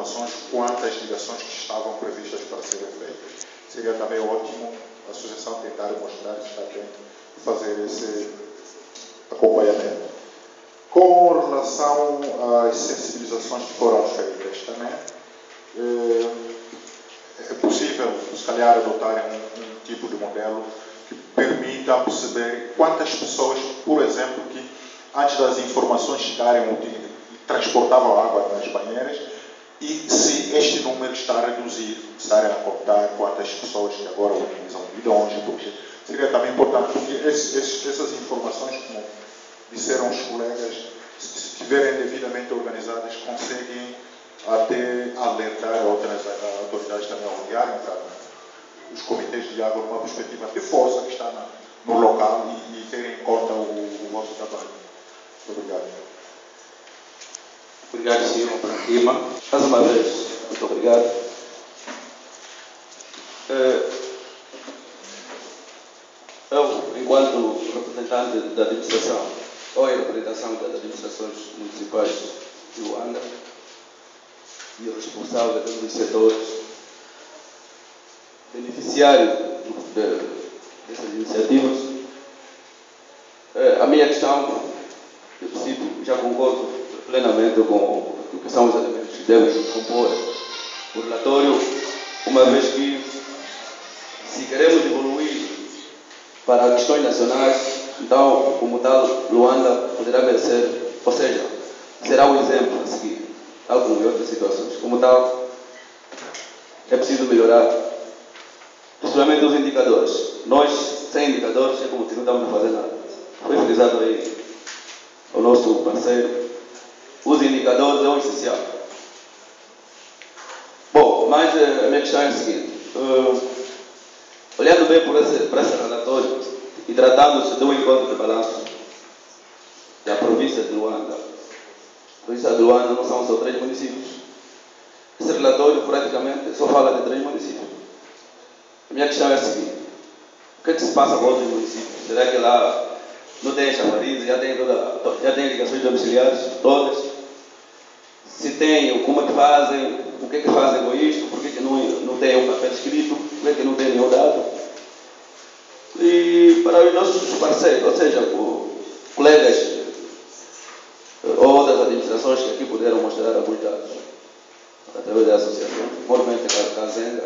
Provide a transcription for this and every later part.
preocupações quanto às ligações que estavam previstas para serem feitas. Seria também ótimo a associação tentar mostrar que está atento e fazer esse acompanhamento. Com relação às sensibilizações que foram feitas também, eh, é possível, se calhar, adotar um, um tipo de modelo que permita perceber quantas pessoas, por exemplo, que antes das informações chegarem, transportavam água nas banheiras e se este número está reduzido, estarem a contar quantas pessoas que agora utilizam bidões, porque seria também importante, porque essas informações, como disseram os colegas, se estiverem devidamente organizadas, conseguem até alertar outras autoridades também a olharem para os comitês de água numa perspectiva de força que está na, no local e, e terem em conta o, o vosso trabalho. Muito obrigado. Obrigado, senhor Branquima. Mais uma vez, muito obrigado. Eh, eu, enquanto representante da administração, ou em representação das administrações municipais de Luanda, e o responsável dos setores beneficiários de, dessas iniciativas, eh, a minha questão, eu cito, já concordo plenamente com o que são os elementos que devem compor o relatório, uma vez que, se queremos evoluir para questões nacionais, então, como tal, Luanda poderá merecer, ou seja, será um exemplo a seguir, tal como em outras situações. Como tal, é preciso melhorar, principalmente os indicadores. Nós, sem indicadores, é como se não estamos a fazer nada. Foi frisado aí o nosso parceiro indicadores é o essencial. Bom, mas uh, a minha questão é a seguinte. Uh, olhando bem por esse, por esse relatório e tratando-se de um encontro de balanço da província de Luanda, a província de Luanda não são só três municípios. Esse relatório praticamente só fala de três municípios. A minha questão é a seguinte. O que é que se passa com outros municípios? Será que lá não tem chamariz, já tem, toda, já tem ligações domiciliares, todas? Se tem, como é que fazem, o que é que fazem com isto, por que, é que não, não tem um papel escrito, por que, é que não tem nenhum dado. E para os nossos parceiros, ou seja, colegas eh, ou outras administrações que aqui puderam mostrar alguns dados, através da associação, formalmente a Casenga.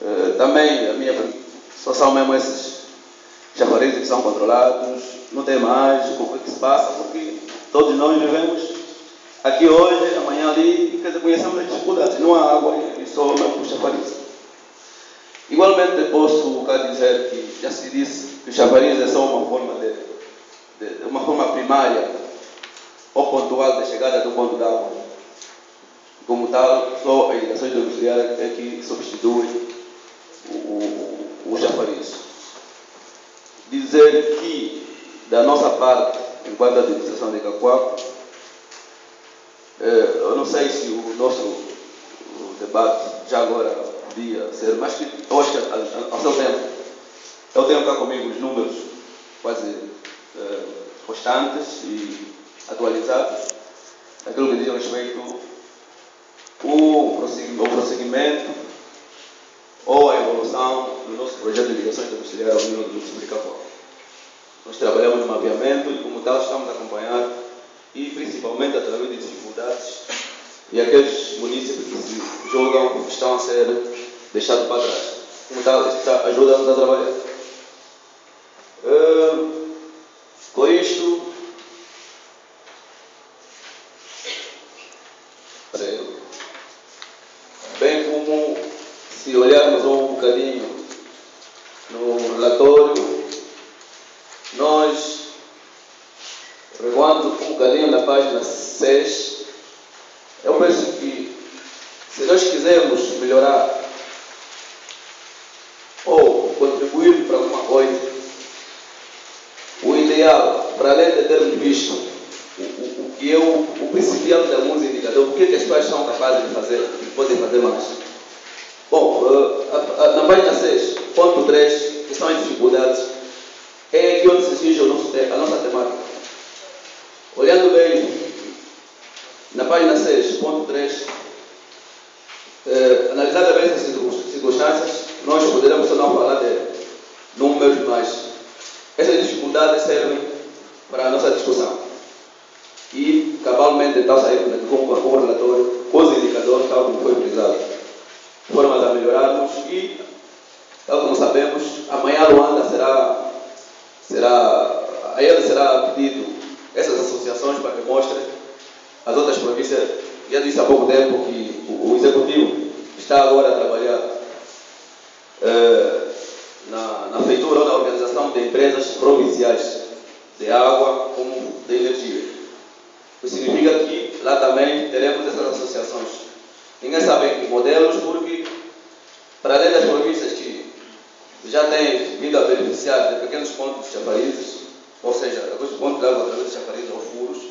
Eh, também a minha só são mesmo esses chafarizes que são controlados, não tem mais, o que, é que se passa, porque todos nós vivemos aqui hoje, amanhã ali, quer dizer, conhecemos as dificuldades. Não há água e só não puxa chafariz. Igualmente, posso cá dizer que já se disse que o chafariz é só uma forma de, de, uma forma primária ou pontual de chegada do ponto d'água. Como tal, só a irrigação domiciliar é que substitui o, o, o chafariz. Dizer que, da nossa parte, enquanto administração de Cacoaco, eu não sei se o nosso debate já agora podia ser, mas que eu acho que ao seu tempo, eu tenho cá comigo os números quase constantes e atualizados, aquilo que diz respeito ao prosseguimento ou a evolução do nosso projeto de ligações domiciliares ao nível do município Nós trabalhamos no mapeamento e, como tal, estamos a acompanhar e principalmente através de e aqueles municípios que julgam que estão a ser deixados para trás. Isto ajuda-nos a trabalhar. Uh, com isto, bem como se olharmos um bocadinho no relatório, nós recuando um bocadinho na página 6, eu penso que se nós quisermos melhorar ou contribuir para alguma coisa, o ideal, para além de termos visto o, o, o que é o, o principal de alguns indicadores, o que, é que as pessoas são capazes de fazer e podem fazer mais. Bom, uh, na página 6, ponto 3, que são as dificuldades, é aqui onde se exige a nossa temática. Olhando bem na página 6, ponto 3, circunstâncias, nós poderemos não falar de números, mas essas dificuldades servem para a nossa discussão. E, cabalmente, está saindo com, com o relatório, com os indicadores, tal como foi utilizado, formas a melhorarmos e, tal como sabemos, amanhã Luanda será, será, a ele será pedido essas associações para que mostrem as outras províncias. Já disse há pouco tempo que o, o Executivo está agora a trabalhar eh, na, na feitura ou na organização de empresas provinciais de água como de energia. Isso significa que lá também teremos essas associações. Ninguém sabe que modelos, porque para além das províncias que já têm vindo a beneficiar de pequenos pontos de chafarizes, ou seja, alguns pontos de água através de chafarizes ou furos,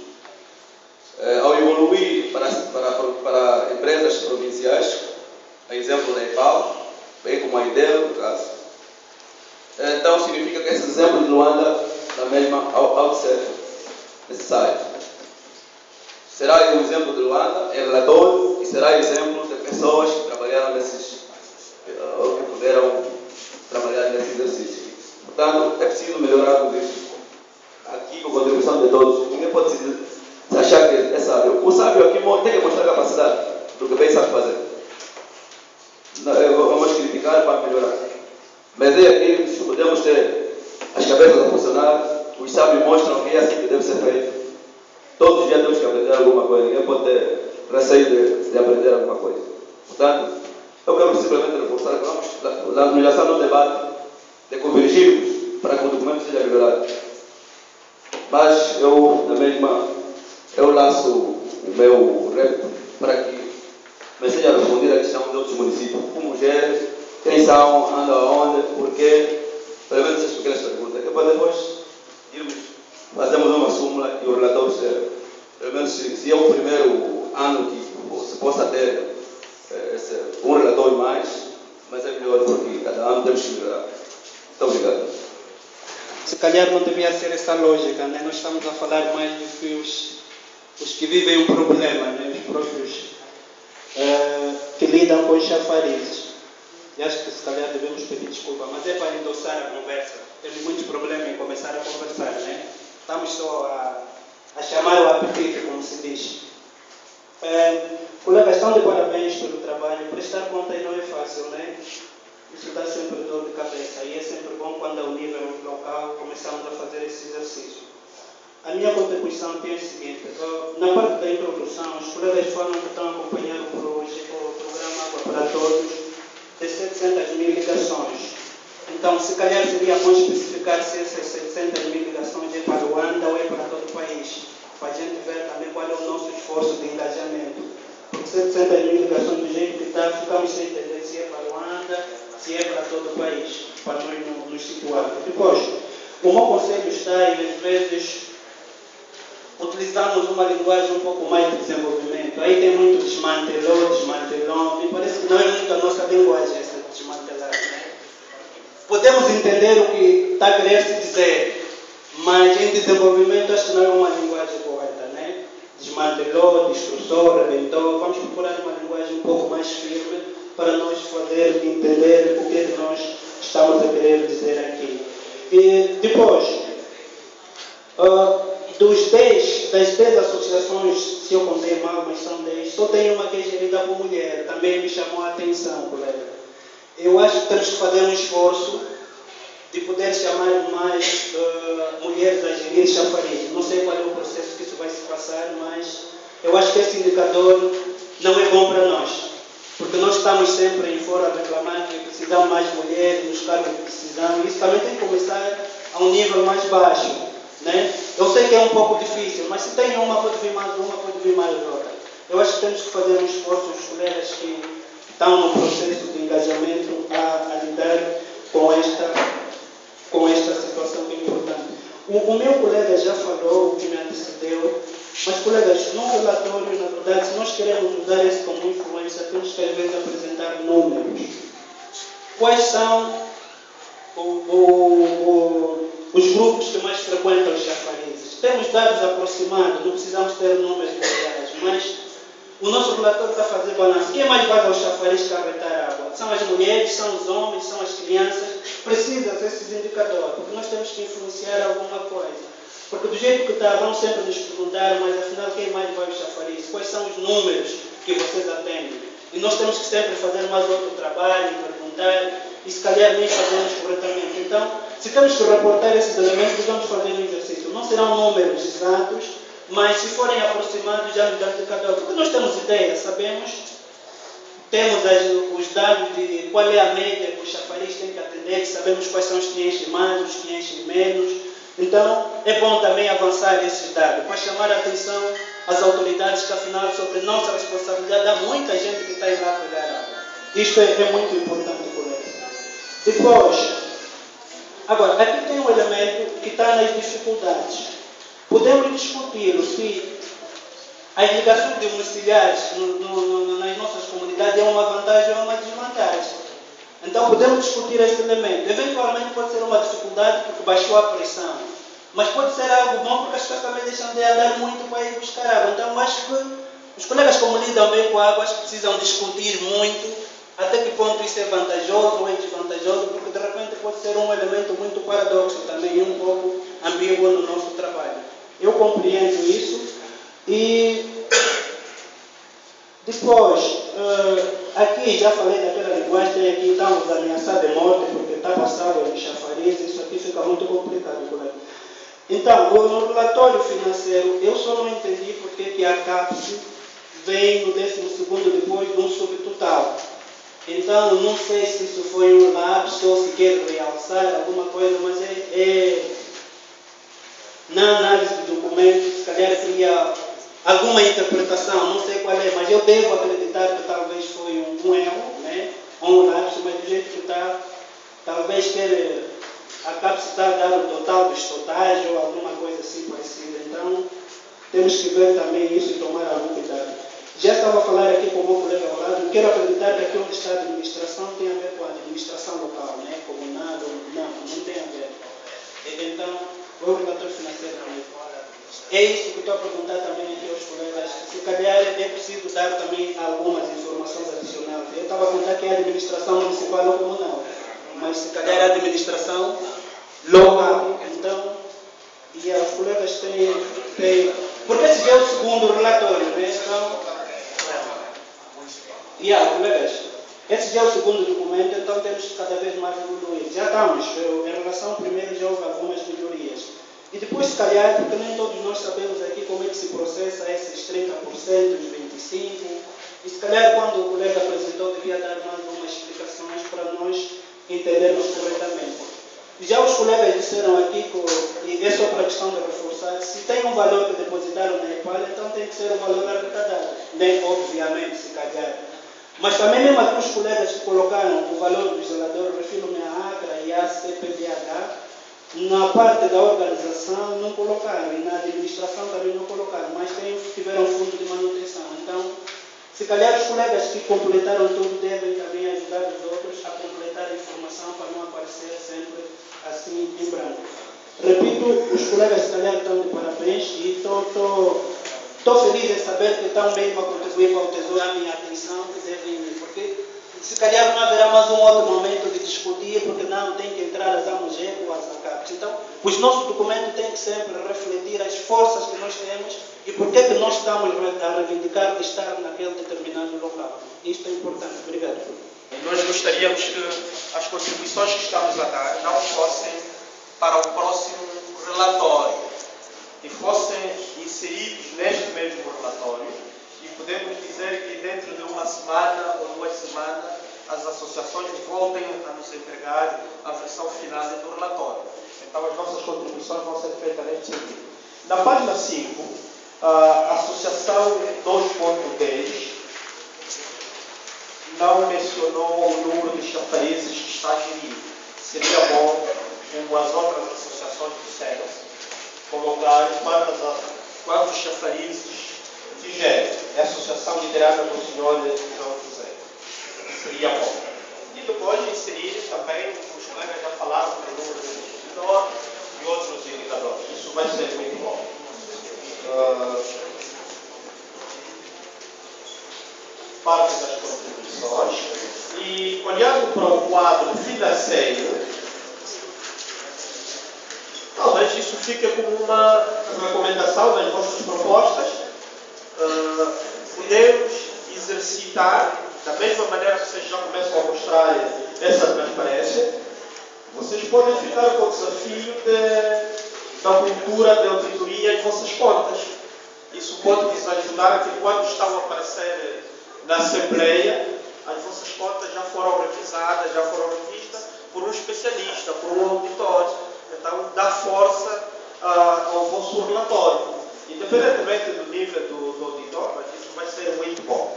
eh, ao evoluir para, para, para empresas provinciais, a exemplo da EPAL, bem como a IDEL, no caso, então significa que esse exemplo de Luanda, da mesma, ao, ser necessário. Será o exemplo de Luanda, é relatório, e será exemplo de pessoas que trabalharam nesses, eh, ou que puderam trabalhar nesse exercício. Portanto, é preciso melhorar isso. Aqui, com a contribuição de todos, ninguém pode se achar que é sábio. O sábio aqui tem que mostrar capacidade do que bem sabe fazer. Vamos criticar para melhorar. Mas é aqui podemos ter as cabeças a funcionar, os sábios mostram que é assim que deve ser feito. Todos os dias temos que aprender alguma coisa, ninguém pode ter receio de, de aprender alguma coisa. Portanto, eu quero simplesmente reforçar que vamos, humilhação no debate, de convergirmos para que o documento seja melhorado. Mas eu, na mesma, eu lanço o meu repto para que me seja respondida a questão de outros municípios. Como gere, quem são, andam aonde, porquê, pelo menos essas pequenas perguntas. Que para depois irmos, fazemos uma súmula e o relatório ser, pelo menos se, se é o primeiro ano que se possa ter esse, um relatório mais, mas é melhor porque cada ano temos que melhorar. Muito obrigado. Se calhar não devia ser essa lógica, né? nós estamos a falar mais do que os, os que vivem um problema, né? os próprios que lidam com os chafarizes. E acho que se calhar devemos pedir desculpa, mas é para endossar a conversa. Temos muitos problemas em começar a conversar, né? Estamos só a, a chamar o apetite, como se diz. Uh, colegas, estão de parabéns pelo trabalho. Prestar conta não é fácil, né? Isso dá sempre dor de cabeça e é sempre bom quando ao nível local começamos a fazer esse exercício. A minha contribuição tem o seguinte: na parte da introdução, os colegas falam que estão a acompanhar o, o programa Água para Todos de 700 mil ligações. Então, se calhar seria bom especificar se essas 700 mil ligações é para Luanda ou é para todo o país, para a gente ver também qual é o nosso esforço de engajamento. Porque 700 mil ligações do jeito que está, ficamos sem entender se é para Luanda, se é para todo o país, para nós nos situarmos. Depois, o meu conselho está em, às vezes, utilizarmos uma linguagem um pouco mais de desenvolvimento. Aí tem muito desmantelou, desmantelou. Me parece que não é muito a nossa linguagem essa desmantelar. Né? Podemos entender o que está se dizer, mas em desenvolvimento acho que não é uma linguagem correta. Né? Desmantelou, destroçou, rebentou. Vamos procurar uma linguagem um pouco mais firme para nós poder entender o que, é que nós estamos a querer dizer aqui. E depois, uh, dos 10, das 10 associações, se eu contei mal, mas são 10, só tem uma que é gerida por mulher. Também me chamou a atenção, colega. Eu acho que temos que fazer um esforço de poder chamar mais uh, mulheres a gerir chafariz. Não sei qual é o processo que isso vai se passar, mas eu acho que esse indicador não é bom para nós. Porque nós estamos sempre em fora a reclamar que precisamos mais mulheres nos cargos que precisamos. Isso também tem que começar a um nível mais baixo. Né? Eu sei que é um pouco difícil, mas se tem uma, pode vir mais uma, pode vir mais outra. Eu acho que temos que fazer um esforço, os colegas que estão no processo de engajamento, a, a lidar com esta, com esta situação que é importante. O, o meu colega já falou, o que me antecedeu, mas, colegas, no relatório, na verdade, se nós queremos usar isso como influência, temos que, às vezes, apresentar números. Quais são o, o, os grupos que mais frequentam os chafarizes? Temos dados aproximados, não precisamos ter números reais, mas o nosso relatório está a fazer balanço. Quem mais vai aos chafariz carretar água? São as mulheres, são os homens, são as crianças. Precisam desses indicadores, porque nós temos que influenciar alguma coisa. Porque do jeito que está, vão sempre nos perguntar, mas afinal quem mais vai aos chafariz? Quais são os números que vocês atendem? E nós temos que sempre fazer mais outro trabalho, perguntar, e se calhar nem fazemos corretamente. Então, se temos que reportar esses elementos, vamos fazer um exercício. Não serão números exatos, mas se forem aproximados já nos dá indicador. Porque nós temos ideia, sabemos, temos as, os dados de qual é a média que os chafariz têm que atender, sabemos quais são os que enchem mais, os que enchem menos. Então, é bom também avançar esses dados, para chamar a atenção às autoridades que, afinal, sobre nossa responsabilidade, há muita gente que está indo lá pegar água. Isto é, é muito importante, colega. Depois, agora, aqui tem um elemento que está nas dificuldades. Podemos discutir se as ligações domiciliares no, no, no, nas nossas comunidades é uma vantagem ou uma desvantagem. Então podemos discutir esse elemento. Eventualmente pode ser uma dificuldade porque baixou a pressão. Mas pode ser algo bom porque as pessoas também deixam de andar muito para ir buscar água. Então acho que os colegas como lidam bem com a água, precisam discutir muito até que ponto isso é vantajoso ou é desvantajoso, porque de repente pode ser um elemento muito paradoxo também, um pouco ambíguo no nosso trabalho. Eu compreendo isso e depois, uh, aqui já falei daquela linguagem, aqui estamos ameaçados de morte porque está passado de chafariz, isso aqui fica muito complicado, colega. Então, no relatório financeiro, eu só não entendi porque que a CAPS vem no 12 depois de um subtotal. Então, não sei se isso foi um lapso ou se quer realçar alguma coisa, mas é, é na análise do documento, se calhar seria alguma interpretação, não sei qual é, mas eu devo acreditar que talvez foi um, um erro, né? um lapso, mas do jeito que está, talvez quer a capacidade de dar o total dos totais ou alguma coisa assim parecida. Então, temos que ver também isso e tomar algum cuidado. Já estava a falar aqui com o meu colega ao lado, quero acreditar que aqui onde está a administração tem a ver com a administração local, né? comunal, não, não tem a ver. Então, o relator financeiro também. É isso que estou a perguntar também aqui aos colegas. Se calhar é preciso dar também algumas informações adicionais. Eu estava a contar que é a administração municipal ou comunal, mas se calhar é a administração local. Então, e os colegas têm. têm porque esse já é o segundo relatório, né? Então, yeah, colegas, esse já é o segundo documento, então temos cada vez mais evoluir. Já estamos, em relação ao primeiro já houve algumas melhorias. E depois, se calhar, porque nem todos nós sabemos aqui como é que se processa esses 30%, os 25%, e se calhar quando o colega apresentou devia dar mais umas explicações para nós entendermos corretamente. Já os colegas disseram aqui que, e é só para a questão de reforçar, se tem um valor que depositaram na EPAL, então tem que ser um valor arrecadado. Nem, obviamente, se calhar. Mas também mesmo os colegas que colocaram o valor do zelador, refiro-me à ACRA e à CPDH, na parte da organização não colocaram e na administração também não colocaram, mas tem, tiveram fundo de manutenção. Então, se calhar os colegas que completaram tudo devem também ajudar os outros a completar a informação para não aparecer sempre assim em branco. Repito, os colegas se calhar estão de parabéns e estou feliz em saber que estão mesmo a contribuir para o tesouro a minha atenção porque se calhar não haverá mais um outro momento de discutir, porque não tem que entrar as AMUGEC ou as ACAPs. Então, os nossos documentos têm que sempre refletir as forças que nós temos e por que nós estamos a reivindicar de estar naquele determinado local. Isto é importante. Obrigado. Nós gostaríamos que as contribuições que estamos a dar não fossem para o próximo relatório e fossem inseridos neste mesmo relatório e podemos dizer que dentro de uma semana ou duas semanas as associações voltem a nos entregar a versão final do relatório. Então as nossas contribuições vão ser feitas neste sentido. Na página 5, a Associação 2.10 não mencionou o número de chafarizes que está gerido. Seria bom, como as outras associações do Colocar quantas, quantos chafarizes gera. É a associação liderada pelo senhor João José. Seria bom. E depois inserir também, os colegas já falaram do número de investidor e outros indicadores. Isso vai ser muito bom. Uh, instituições e, olhando para o quadro financeiro, talvez isso fique como uma recomendação nas vossas propostas. Uh, podemos exercitar, da mesma maneira que vocês já começam a mostrar essa transparência, vocês podem ficar com o desafio de, da cultura de auditoria em vossas contas. Isso pode vos ajudar que quando estão a aparecer na Assembleia, as vossas contas já foram revisadas, já foram revistas por um especialista, por um auditor. Dá força uh, ao vosso relatório. Independentemente do nível do, do auditor, mas isso vai ser muito bom.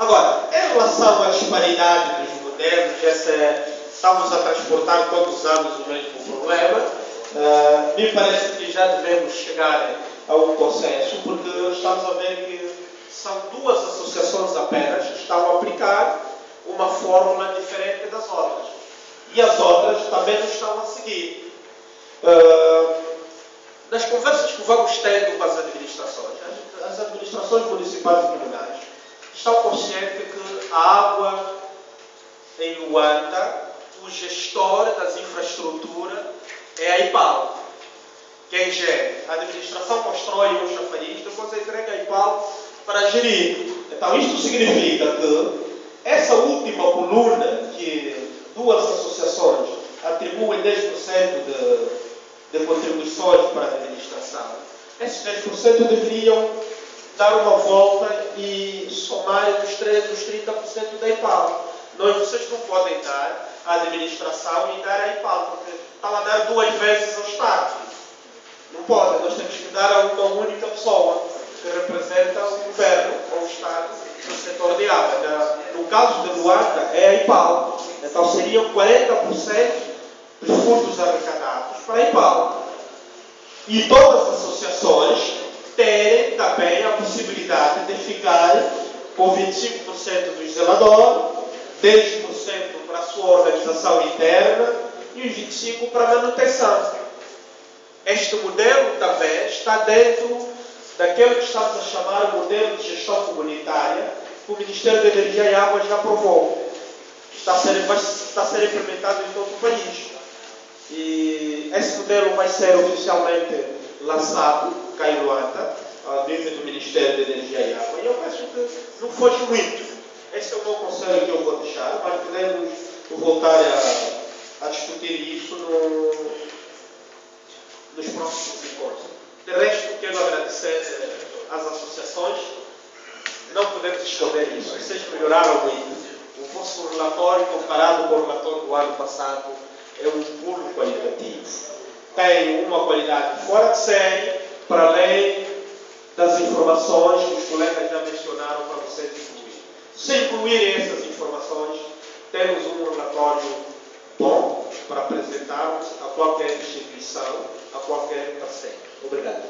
Agora, em relação à disparidade dos modelos, estamos a transportar todos os anos o mesmo problema. Uh, me parece que já devemos chegar a um consenso, porque estamos a ver que são duas associações apenas que estão a aplicar uma fórmula diferente das outras. E as outras também não estão a seguir. Uh, nas conversas que vamos tendo com as administrações, as administrações municipais e comunais estão conscientes que a água em Luanda, o gestor das infraestruturas é a IPAL. Quem gera? A administração constrói um chafariz, depois entrega a IPAL para gerir. Então, isto significa que essa última coluna que duas associações atribuem 10% de, de contribuições para a administração, esses 10% deveriam dar uma volta e somar os, 3, os 30% da IPAL. Nós, vocês não podem dar à administração e dar à IPAL, porque estão a dar duas vezes ao Estado. Não pode, nós temos que dar a uma única pessoa que representa o governo ou o Estado no setor de água. No caso de Luanda, é a IPAL. Então seriam 40% dos fundos arrecadados para a IPAL. E todas as associações terem também a possibilidade de ficar com 25% do zelador, 10% para a sua organização interna e os 25% para a manutenção. Este modelo também está dentro daquele que estamos a chamar o modelo de gestão comunitária, que o Ministério da Energia e Água já aprovou. Está a ser, está a ser implementado em todo o país. E esse modelo vai ser oficialmente lançado cá em Luanda, nível do Ministério da Energia e Água. E eu penso que não foi muito. Esse é o meu conselho que eu vou deixar, mas podemos voltar a, a discutir isso no, nos próximos encontros. De resto, quero agradecer às associações. Não podemos esconder isso. Vocês melhoraram muito. O vosso relatório, comparado com o relatório do ano passado, é um pulo qualitativo. Tem uma qualidade fora de série, para além das informações que os colegas já mencionaram para vocês incluir. Se incluírem essas informações, temos um relatório bom para apresentarmos a qualquer instituição, a qualquer parceiro. Obrigado.